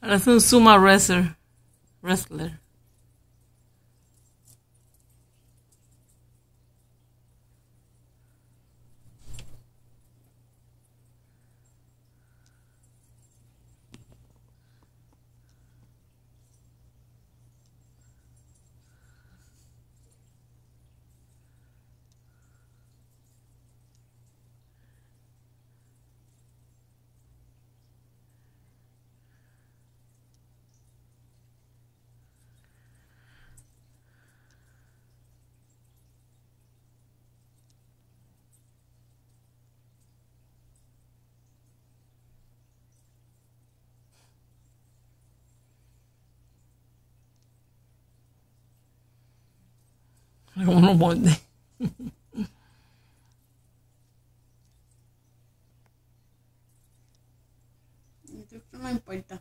Parece un sumo wrestler. wrestler. Uno molde. Esto no importa.